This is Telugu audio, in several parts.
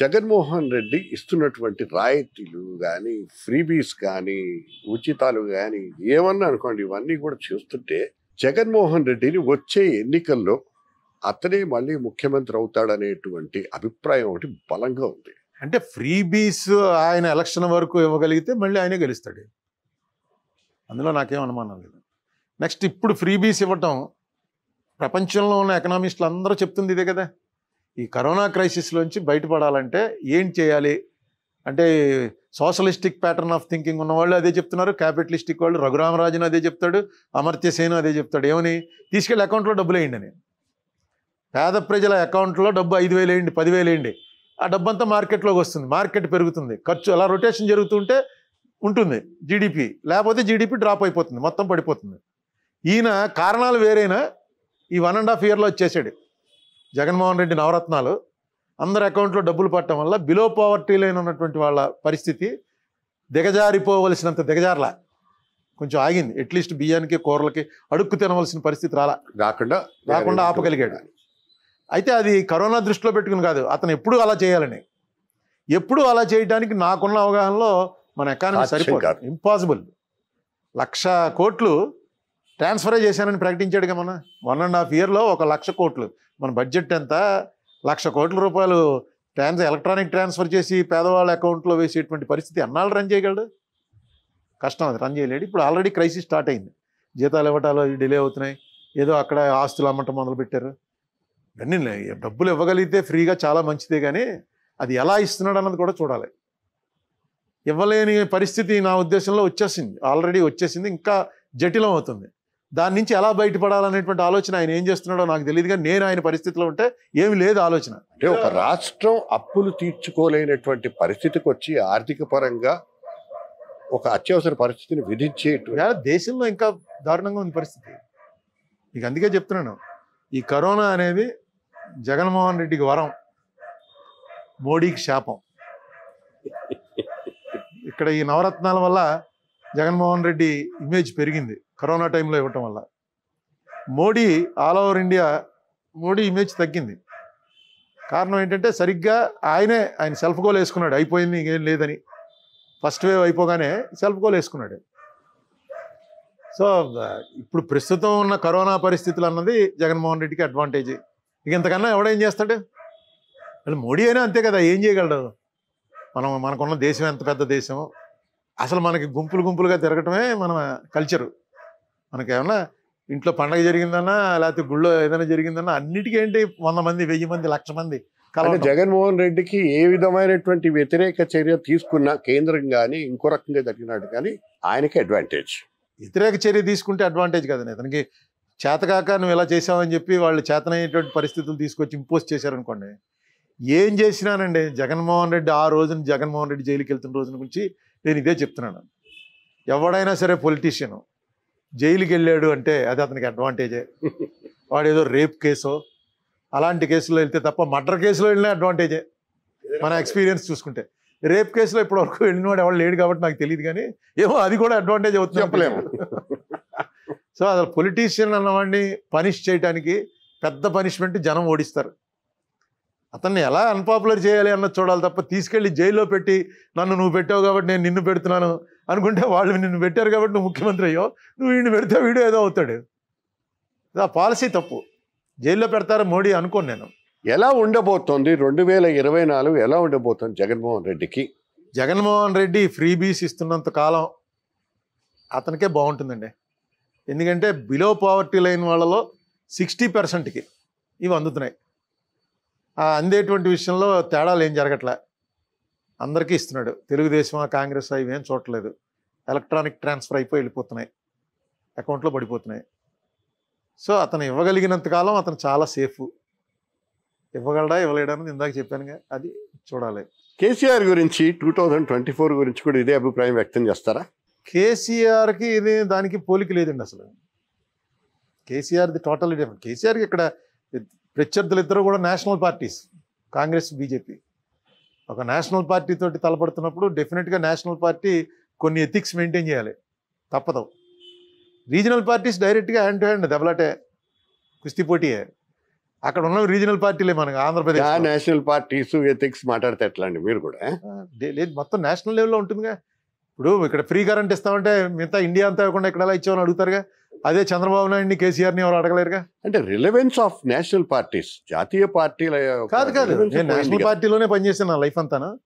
జగన్మోహన్ రెడ్డి ఇస్తున్నటువంటి రాయితీలు కానీ ఫ్రీబీస్ కానీ ఉచితాలు కానీ ఏమన్నా అనుకోండి ఇవన్నీ కూడా చూస్తుంటే జగన్మోహన్ రెడ్డిని వచ్చే ఎన్నికల్లో అతనే మళ్ళీ ముఖ్యమంత్రి అవుతాడనేటువంటి అభిప్రాయం ఒకటి బలంగా ఉంది. అంటే ఫ్రీ బీస్ ఆయన ఎలక్షన్ వరకు ఇవ్వగలిగితే మళ్ళీ ఆయనే గెలుస్తాడు. అందులో నాకేం అనుమానం లేదు. నెక్స్ట్ ఇప్పుడు ఫ్రీ బీస్ ఇవ్వటం ప్రపంచంలో ఉన్న ఎకనామిస్టులు అందరూ చెప్తుంది ఇదే కదా. ఈ కరోనా క్రైసిస్లోంచి బయటపడాలంటే ఏం చేయాలి? అంటే సోషలిస్టిక్ ప్యాటర్న్ ఆఫ్ థింకింగ్ ఉన్న వాళ్ళు అదే చెప్తున్నారు క్యాపిటలిస్టిక్ వాళ్ళు రఘురామరాజును అదే చెప్తాడు అమర్త్య సేను అదే చెప్తాడు. ఏమని? తీసుకెళ్ళి అకౌంట్లో డబ్బులు వేయండి అని. పేద ప్రజల అకౌంట్లో డబ్బు ఐదు వేలు వేయండి పదివేలు వేయండి. ఆ డబ్బంతా మార్కెట్లోకి వస్తుంది మార్కెట్ పెరుగుతుంది. ఖర్చు అలా రొటేషన్ జరుగుతుంటే ఉంటుంది జీడిపి లేకపోతే జీడిపి డ్రాప్ అయిపోతుంది మొత్తం పడిపోతుంది. ఈయన కారణాలు వేరైనా ఈ వన్ అండ్ హాఫ్ ఇయర్లో వచ్చేసాడు జగన్మోహన్ రెడ్డి నవరత్నాలు. అందరి అకౌంట్లో డబ్బులు పట్టడం వల్ల బిలో పావర్టీ లైన్ ఉన్నటువంటి వాళ్ళ పరిస్థితి దిగజారిపోవలసినంత దిగజారలా. కొంచెం ఆగింది. అట్లీస్ట్ బియ్యానికి కూరలకి అడుక్కు తినవలసిన పరిస్థితి రాలా. రాకుండా రాకుండా ఆపగలిగాడు. అయితే అది కరోనా దృష్టిలో పెట్టుకుని కాదు. అతను ఎప్పుడు అలా చేయాలని. ఎప్పుడు అలా చేయడానికి నాకున్న అవగాహనలో మన ఎకానమీ సరిపోదు. కాదు. ఇంపాసిబుల్ లక్ష కోట్లు ట్రాన్స్ఫరే చేశానని ప్రకటించాడుగా మన వన్ అండ్ హాఫ్ ఇయర్లో ఒక లక్ష కోట్లు. మన బడ్జెట్ ఎంత? లక్ష కోట్ల రూపాయలు ట్రాన్స్ ఎలక్ట్రానిక్ ట్రాన్స్ఫర్ చేసి పేదవాళ్ళ అకౌంట్లో వేసేటువంటి పరిస్థితి ఎన్నాళ్ళు రన్ చేయగలడు? కష్టం అది రన్ చేయలేడు. ఇప్పుడు ఆల్రెడీ క్రైసిస్ స్టార్ట్ అయింది. జీతాలు ఇవ్వటాలు డిలే అవుతున్నాయి. ఏదో అక్కడ ఆస్తులు అమ్మటం మొదలు పెట్టారు ఇవన్నీ డబ్బులు ఇవ్వగలిగితే ఫ్రీగా చాలా మంచిదే కానీ అది ఎలా ఇస్తున్నాడు అన్నది కూడా చూడాలి. ఇవ్వలేని పరిస్థితి నా ఉద్దేశంలో వచ్చేసింది. ఆల్రెడీ వచ్చేసింది. ఇంకా జటిలం అవుతుంది. దాని నుంచి ఎలా బయటపడాలనేటువంటి ఆలోచన ఆయన ఏం చేస్తున్నాడో నాకు తెలియదు కానీ నేను ఆయన పరిస్థితిలో ఉంటే ఏమి లేదు ఆలోచన. అంటే ఒక రాష్ట్రం అప్పులు తీర్చుకోలేనటువంటి పరిస్థితికి వచ్చి ఆర్థిక పరంగా ఒక అత్యవసర పరిస్థితిని విధించేటువంటి దేశంలో ఇంకా దారుణంగా ఉంది పరిస్థితి. ఇక అందుకే చెప్తున్నాను ఈ కరోనా అనేది జగన్మోహన్ రెడ్డికి వరం మోడీకి శాపం. ఇక్కడ ఈ నవరత్నాల వల్ల జగన్మోహన్ రెడ్డి ఇమేజ్ పెరిగింది కరోనా టైంలో ఇవ్వటం వల్ల. Modi all over India Modi image తగ్గింది. కారణం ఏంటంటే సరిగ్గా ఆయనే ఆయన సెల్ఫ్ గోల్ వేసుకున్నాడు అయిపోయింది ఇంకేం లేదని. ఫస్ట్ వేవ్ అయిపోగానే సెల్ఫ్ గోల్ వేసుకున్నాడు. సో ఇప్పుడు ప్రస్తుతం ఉన్న కరోనా పరిస్థితులు అన్నది జగన్మోహన్ రెడ్డికి అడ్వాంటేజ్ ఇక ఇంతకన్నా ఎవడేం చేస్తాడు? మళ్ళీ మోడీ అయినా అంతే కదా ఏం చేయగలడు? మనం మనకున్న దేశం ఎంత పెద్ద దేశం అసలు మనకి గుంపులు గుంపులుగా తిరగటమే మన కల్చరు మనకేమన్నా ఇంట్లో పండగ జరిగిందన్నా లేకపోతే గుళ్ళో ఏదైనా జరిగిందన్నా అన్నిటికీ ఏంటి వంద మంది వెయ్యి మంది లక్ష మంది కలవటం. జగన్మోహన్ రెడ్డికి ఏ విధమైనటువంటి వ్యతిరేక చర్య తీసుకున్నా కేంద్రం కానీ ఇంకో రకంగా జరిగినట్టు కానీ ఆయనకి అడ్వాంటేజ్ వ్యతిరేక చర్య తీసుకుంటే అడ్వాంటేజ్ కదండి అతనికి చేతకాక నువ్వు ఇలా చేసావని చెప్పి వాళ్ళు చేతనయ్యేటువంటి పరిస్థితులు తీసుకొచ్చి ఇంపోజ్ చేశారనుకోండి. ఏం చేసినానండి జగన్మోహన్ రెడ్డి ఆ రోజున జగన్మోహన్ రెడ్డి జైలుకి వెళ్తున్న రోజున గురించి నేను ఇదే చెప్తున్నాను. ఎవడైనా సరే పొలిటీషియన్ జైలుకి వెళ్ళాడు అంటే అది అతనికి అడ్వాంటేజే వాడు ఏదో రేప్ కేసో అలాంటి కేసులో వెళ్తే తప్ప మర్డర్ కేసులో వెళ్ళినా అడ్వాంటేజే మన ఎక్స్పీరియన్స్ చూసుకుంటే. రేప్ కేసులో ఇప్పటివరకు వెళ్ళినవాడు ఎవరు లేడు కాబట్టి నాకు తెలియదు కానీ ఏమో అది కూడా అడ్వాంటేజ్ అవుతుంది చెప్పలేము. సో అసలు పొలిటీషియన్ అన్నవాడిని పనిష్ చేయడానికి పెద్ద పనిష్మెంట్ జనం ఓడిస్తారు. అతన్ని ఎలా అన్పాపులర్ చేయాలి అన్నది చూడాలి తప్ప తీసుకెళ్ళి జైల్లో పెట్టి నన్ను నువ్వు పెట్టావు కాబట్టి నేను నిన్ను పెడుతున్నాను అనుకుంటే వాళ్ళు నిన్ను పెట్టారు కాబట్టి నువ్వు ముఖ్యమంత్రి అయ్యో నువ్వు వీడిని పెడితే వీడియో ఏదో అవుతాడు. ఆ పాలసీ తప్పు. జైల్లో పెడతారు మోడీ అనుకోను నేను. ఎలా ఉండబోతోంది రెండు వేల ఇరవై నాలుగు ఎలా ఉండబోతోంది జగన్మోహన్ రెడ్డికి? జగన్మోహన్ రెడ్డి ఫ్రీ బీస్ ఇస్తున్నంత కాలం అతనికే బాగుంటుందండి. ఎందుకంటే బిలో పావర్టీ లైన్ వాళ్ళలో సిక్స్టీ పర్సెంట్కి ఇవి అందుతున్నాయి. అందేటువంటి విషయంలో తేడాలు ఏం జరగట్లే. అందరికీ ఇస్తున్నాడు. తెలుగుదేశం కాంగ్రెస్ అవి ఏం చూడట్లేదు. ఎలక్ట్రానిక్ ట్రాన్స్ఫర్ అయిపోయి వెళ్ళిపోతున్నాయి. అకౌంట్లో పడిపోతున్నాయి. సో అతను ఇవ్వగలిగినంత కాలం అతను చాలా సేఫ్. ఇవ్వగలడా ఇవ్వలేడా అని ఇందాక చెప్పానుగా. అది చూడాలి. కేసీఆర్ గురించి టూ థౌజండ్ ట్వంటీ ఫోర్ గురించి కూడా ఇదే అభిప్రాయం వ్యక్తం చేస్తారా? కేసీఆర్కి ఇది దానికి పోలిక లేదండి అసలు. కేసీఆర్ది టోటల్ డిఫరెంట్ కేసీఆర్కి ఇక్కడ ప్రత్యర్థులు ఇద్దరు కూడా నేషనల్ పార్టీస్ కాంగ్రెస్ బీజేపీ. ఒక నేషనల్ పార్టీ తోటి తలపడుతున్నప్పుడు డెఫినెట్గా నేషనల్ పార్టీ కొన్ని ఎథిక్స్ మెయింటైన్ చేయాలి. తప్పదు. రీజనల్ పార్టీస్ డైరెక్ట్గా హ్యాండ్ టు హ్యాండ్ దెబ్బలాటే కుస్తీ పోటీయే. అక్కడ ఉన్న రీజనల్ పార్టీలే మనకి ఆంధ్రప్రదేశ్ నేషనల్ పార్టీస్ ఎథిక్స్ మాట్లాడితే ఎట్లా అండి మీరు కూడా? లేదు మొత్తం నేషనల్ లెవెల్లో ఉంటుందిగా. ఇప్పుడు ఇక్కడ ఫ్రీ కరెంట్ ఇస్తామంటే మిగతా ఇండియా అంతా ఇవ్వకుండా ఇక్కడ ఎలా ఇచ్చామని అడుగుతారుగా? అదే చంద్రబాబు నాయుడిని కేసీఆర్ని ఎవరు అడగలేరుగా? అంటే రిలవెన్స్ ఆఫ్ నేషనల్ పార్టీస్ జాతీయ పార్టీల కాదు కాదు. relevance నేను నేషనల్ కదా. పార్టీలోనే పనిచేసాను నా లైఫ్ అంతాను.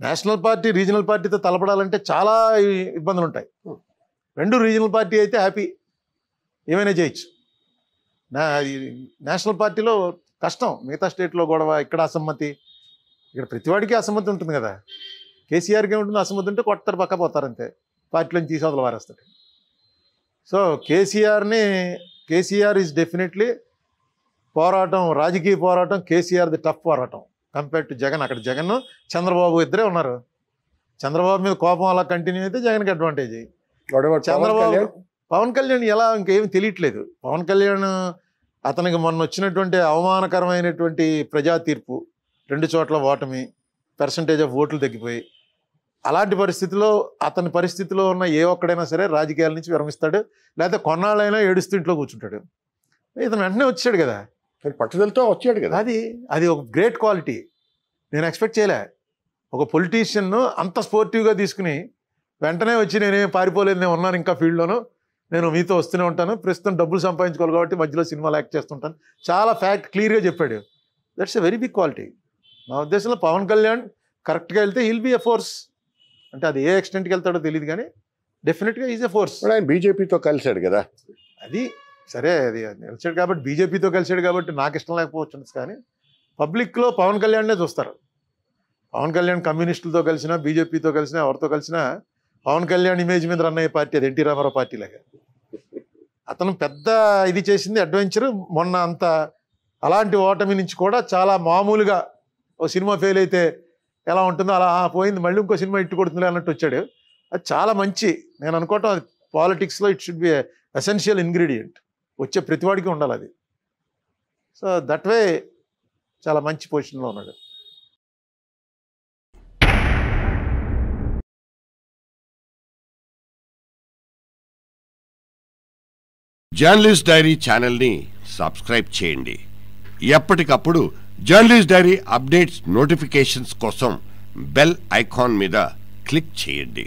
నేషనల్ పార్టీ రీజనల్ పార్టీతో తలపడాలంటే చాలా ఇబ్బందులు ఉంటాయి Hmm. రెండు రీజనల్ పార్టీ అయితే హ్యాపీ ఏమైనా చేయొచ్చు. నా నేషనల్ పార్టీలో కష్టం. మిగతా స్టేట్లో గొడవ ఇక్కడ అసమ్మతి. ఇక్కడ ప్రతివాడికి అసమ్మతి ఉంటుంది కదా. కేసీఆర్కి ఏముంటుంది అసమ్మతి ఉంటే కొడతారు పక్క పోతారు అంతే. పార్టీలోని తీసి వారేస్తాడు సో కేసీఆర్ని కేసీఆర్ ఈజ్ డెఫినెట్లీ పోరాటం రాజకీయ పోరాటం కేసీఆర్ ది టఫ్ పోరాటం కంపేర్ టు జగన్. అక్కడ జగన్ చంద్రబాబు ఇద్దరే ఉన్నారు. చంద్రబాబు మీద కోపం అలా కంటిన్యూ అయితే జగన్కి అడ్వాంటేజ్ చంద్రబాబు? పవన్ కళ్యాణ్ ఎలా ఇంకేం తెలియట్లేదు. పవన్ కళ్యాణ్ అతనికి మొన్న వచ్చినటువంటి అవమానకరమైనటువంటి ప్రజా తీర్పు రెండు చోట్ల ఓటమి పర్సంటేజ్ ఆఫ్ ఓట్లు తగ్గిపోయి అలాంటి పరిస్థితిలో అతని పరిస్థితిలో ఉన్న ఏ ఒక్కడైనా సరే రాజకీయాల నుంచి విరమిస్తాడు. లేకపోతే కొన్నాళ్ళైనా ఏడుస్తూ ఇంట్లో కూర్చుంటాడు. ఇతను వెంటనే వచ్చాడు కదా. పట్టుదలతో వచ్చాడు కదా. అది అది ఒక గ్రేట్ క్వాలిటీ. నేను ఎక్స్పెక్ట్ చేయలే. ఒక పొలిటీషియన్ అంత స్పోర్టివ్గా తీసుకుని వెంటనే వచ్చి నేనేం పారిపోలేదు నేను ఉన్నాను ఇంకా ఫీల్డ్లోను. నేను మీతో వస్తూనే ఉంటాను. ప్రస్తుతం డబ్బులు సంపాదించుకోవాలి కాబట్టి మధ్యలో సినిమాలు యాక్ట్ చేస్తుంటాను. చాలా ఫ్యాక్ట్ క్లియర్గా చెప్పాడు. That's a very big quality. నా ఉద్దేశంలో పవన్ కళ్యాణ్ కరెక్ట్గా వెళ్తే హిల్ బి ఎ ఫోర్స్. అంటే అది ఏ ఎక్స్టెంట్కి వెళ్తాడో తెలియదు కానీ డెఫినెట్గా ఈజ్ ఎ ఫోర్స్ ఆయన బీజేపీతో కలిశాడు కదా. అది సరే అది నిలిచాడు కాబట్టి బీజేపీతో కలిసాడు కాబట్టి నాకు ఇష్టం లేకపోవచ్చు కానీ పబ్లిక్లో పవన్ కళ్యాణ్నే చూస్తారు. పవన్ కళ్యాణ్ కమ్యూనిస్టులతో కలిసినా బీజేపీతో కలిసినా ఎవరితో కలిసినా పవన్ కళ్యాణ్ ఇమేజ్ మీద రన్ అయ్యే పార్టీ అది ఎన్టీ రామారావు పార్టీ లాగా. అతను పెద్ద ఇది చేసింది అడ్వెంచర్ మొన్న అంత అలాంటి ఓటమి నుంచి కూడా చాలా మామూలుగా ఓ సినిమా ఫెయిల్ అయితే ఎలా ఉంటుందో అలా పోయింది మళ్ళీ ఇంకో సినిమా ఇట్టు కొడుతుంది అన్నట్టు వచ్చాడు. అది చాలా మంచి నేను అనుకోవటం అది పాలిటిక్స్లో it should be essential ingredient. వచ్చే ప్రతివాడికి ఉండాలి అది. సో దట్ వే చాలా మంచి పొజిషన్లో ఉన్నాడు. జర్నలిస్ట్ డైరీ ఛానల్ని సబ్స్క్రైబ్ చేయండి. ఎప్పటికప్పుడు జర్నలిస్ట్ డైరీ అప్డేట్స్ నోటిఫికేషన్స్ కోసం బెల్ ఐకాన్ మీద క్లిక్ చేయండి.